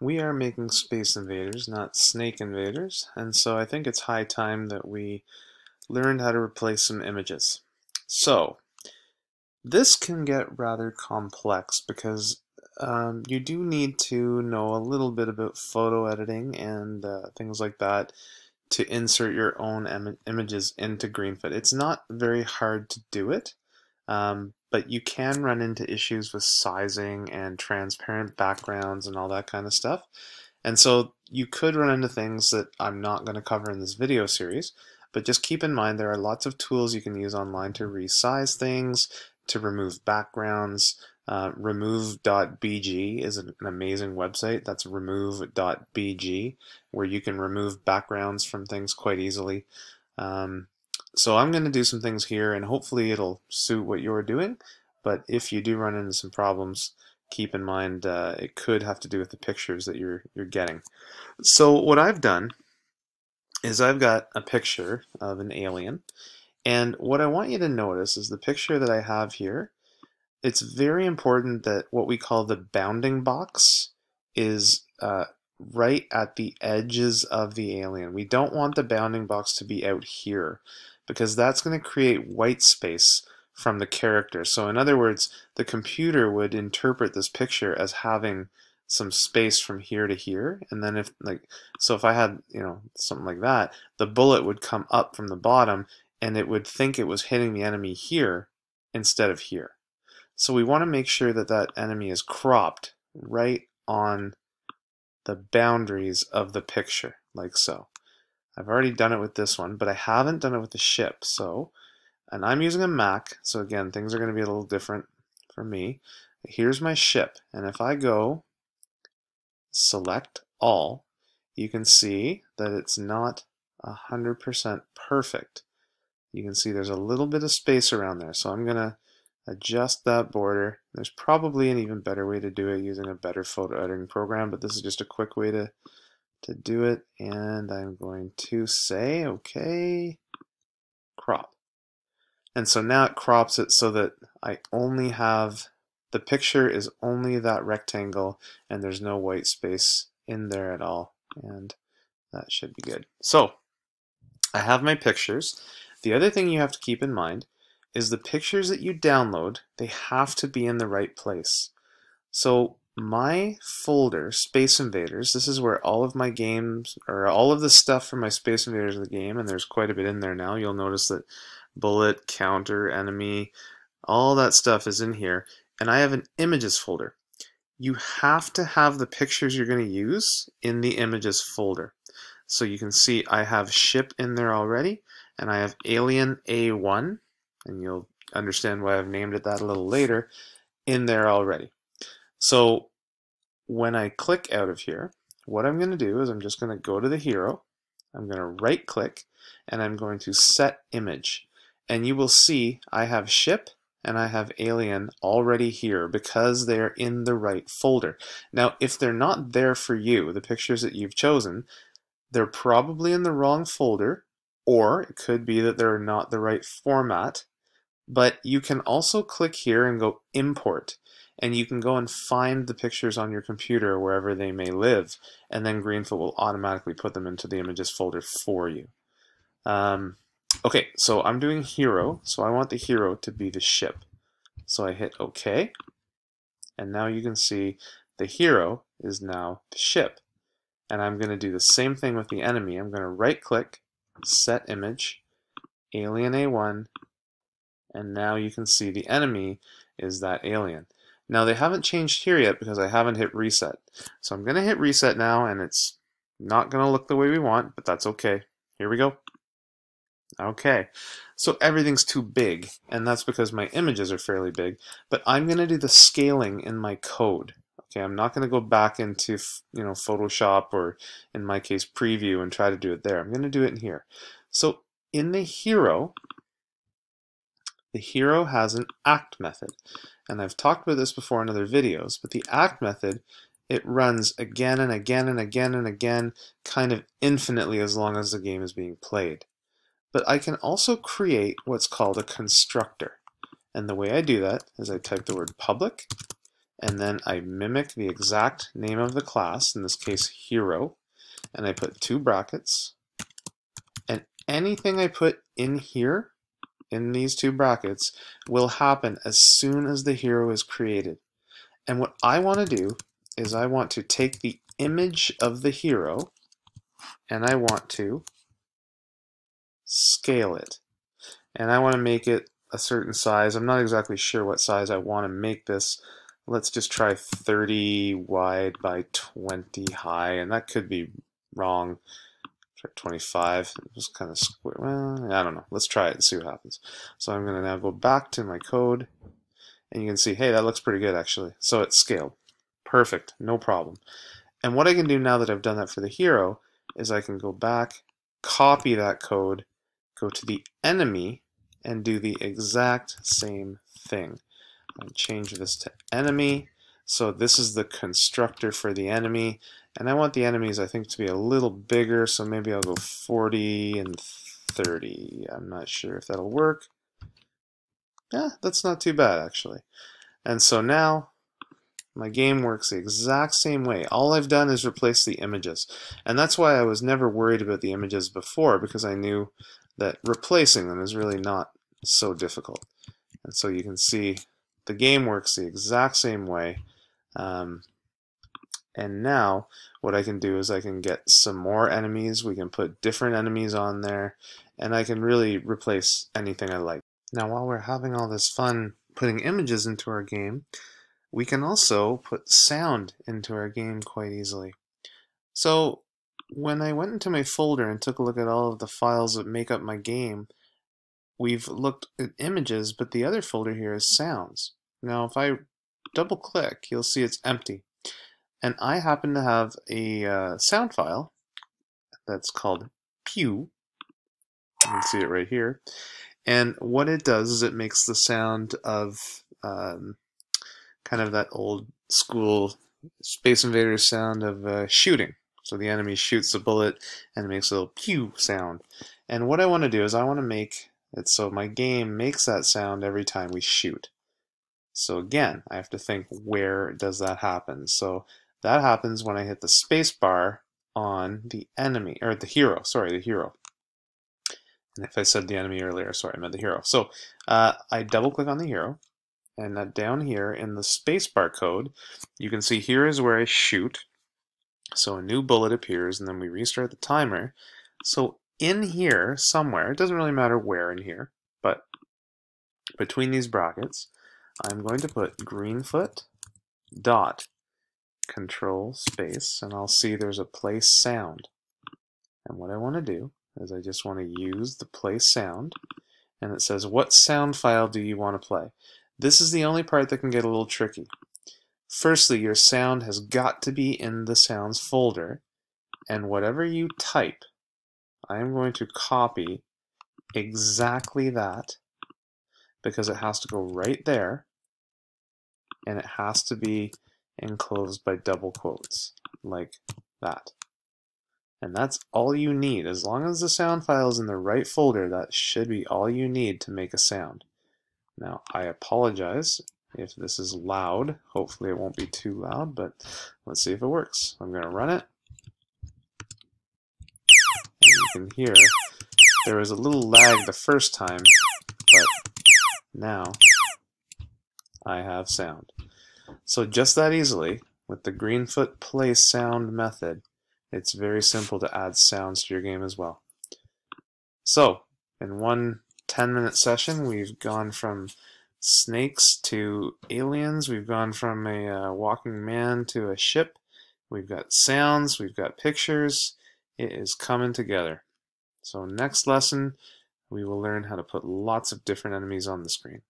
we are making Space Invaders, not Snake Invaders, and so I think it's high time that we learned how to replace some images. So, this can get rather complex because um, you do need to know a little bit about photo editing and uh, things like that to insert your own Im images into Greenfoot. It's not very hard to do it, um, but you can run into issues with sizing and transparent backgrounds and all that kind of stuff. And so you could run into things that I'm not going to cover in this video series, but just keep in mind there are lots of tools you can use online to resize things, to remove backgrounds. Uh, remove.bg is an amazing website. That's remove.bg, where you can remove backgrounds from things quite easily. Um, so I'm going to do some things here and hopefully it'll suit what you're doing. But if you do run into some problems, keep in mind uh, it could have to do with the pictures that you're, you're getting. So what I've done is I've got a picture of an alien. And what I want you to notice is the picture that I have here, it's very important that what we call the bounding box is uh, right at the edges of the alien. We don't want the bounding box to be out here because that's going to create white space from the character. So in other words, the computer would interpret this picture as having some space from here to here and then if like so if I had you know something like that the bullet would come up from the bottom and it would think it was hitting the enemy here instead of here so we want to make sure that that enemy is cropped right on the boundaries of the picture like so I've already done it with this one, but I haven't done it with the ship. So, and I'm using a Mac, so again, things are going to be a little different for me. Here's my ship, and if I go select all, you can see that it's not 100% perfect. You can see there's a little bit of space around there, so I'm going to adjust that border. There's probably an even better way to do it using a better photo editing program, but this is just a quick way to to do it and I'm going to say okay crop. And so now it crops it so that I only have the picture is only that rectangle and there's no white space in there at all and that should be good. So I have my pictures. The other thing you have to keep in mind is the pictures that you download they have to be in the right place. So my folder, Space Invaders, this is where all of my games, or all of the stuff for my Space Invaders of the game, and there's quite a bit in there now. You'll notice that bullet, counter, enemy, all that stuff is in here. And I have an images folder. You have to have the pictures you're going to use in the images folder. So you can see I have ship in there already, and I have alien A1, and you'll understand why I've named it that a little later, in there already. So when I click out of here, what I'm going to do is I'm just going to go to the hero, I'm going to right click, and I'm going to set image. And you will see I have ship and I have alien already here because they're in the right folder. Now, if they're not there for you, the pictures that you've chosen, they're probably in the wrong folder, or it could be that they're not the right format, but you can also click here and go import and you can go and find the pictures on your computer wherever they may live, and then Greenfoot will automatically put them into the images folder for you. Um, okay, so I'm doing hero, so I want the hero to be the ship. So I hit OK, and now you can see the hero is now the ship. And I'm going to do the same thing with the enemy. I'm going to right click, set image, alien A1, and now you can see the enemy is that alien. Now they haven't changed here yet because I haven't hit reset. So I'm going to hit reset now and it's not going to look the way we want, but that's okay. Here we go. Okay, so everything's too big, and that's because my images are fairly big, but I'm going to do the scaling in my code. Okay, I'm not going to go back into you know Photoshop or in my case preview and try to do it there. I'm going to do it in here. So in the hero, the hero has an act method. And I've talked about this before in other videos, but the act method, it runs again and again and again and again, kind of infinitely as long as the game is being played. But I can also create what's called a constructor. And the way I do that is I type the word public, and then I mimic the exact name of the class, in this case hero, and I put two brackets, and anything I put in here, in these two brackets, will happen as soon as the hero is created. And what I want to do is I want to take the image of the hero, and I want to scale it. And I want to make it a certain size. I'm not exactly sure what size I want to make this. Let's just try 30 wide by 20 high, and that could be wrong. Try 25. It was kind of square. Well, I don't know. Let's try it and see what happens. So I'm going to now go back to my code, and you can see, hey, that looks pretty good actually. So it's scaled. Perfect. No problem. And what I can do now that I've done that for the hero is I can go back, copy that code, go to the enemy, and do the exact same thing. And change this to enemy. So this is the constructor for the enemy. And I want the enemies, I think, to be a little bigger. So maybe I'll go 40 and 30. I'm not sure if that'll work. Yeah, that's not too bad, actually. And so now my game works the exact same way. All I've done is replace the images. And that's why I was never worried about the images before, because I knew that replacing them is really not so difficult. And so you can see the game works the exact same way. Um, and now what I can do is I can get some more enemies. We can put different enemies on there. And I can really replace anything I like. Now while we're having all this fun putting images into our game, we can also put sound into our game quite easily. So when I went into my folder and took a look at all of the files that make up my game, we've looked at images, but the other folder here is sounds. Now if I double click, you'll see it's empty. And I happen to have a uh, sound file that's called Pew. You can see it right here. And what it does is it makes the sound of um, kind of that old school Space Invaders sound of uh, shooting. So the enemy shoots a bullet and it makes a little pew sound. And what I want to do is I want to make it so my game makes that sound every time we shoot. So again, I have to think where does that happen? So that happens when I hit the space bar on the enemy, or the hero, sorry, the hero. And if I said the enemy earlier, sorry, I meant the hero. So uh, I double click on the hero, and down here in the spacebar code, you can see here is where I shoot. So a new bullet appears, and then we restart the timer. So in here, somewhere, it doesn't really matter where in here, but between these brackets, I'm going to put greenfoot dot control space, and I'll see there's a playSound. And what I want to do is I just want to use the playSound, and it says, what sound file do you want to play? This is the only part that can get a little tricky. Firstly, your sound has got to be in the sounds folder, and whatever you type, I am going to copy exactly that because it has to go right there, and it has to be enclosed by double quotes, like that. And that's all you need. As long as the sound file is in the right folder, that should be all you need to make a sound. Now, I apologize if this is loud. Hopefully it won't be too loud, but let's see if it works. I'm going to run it. And you can hear there was a little lag the first time, but now I have sound. So just that easily, with the Greenfoot Play Sound method, it's very simple to add sounds to your game as well. So, in one 10 minute session, we've gone from snakes to aliens, we've gone from a uh, walking man to a ship, we've got sounds, we've got pictures, it is coming together. So next lesson, we will learn how to put lots of different enemies on the screen.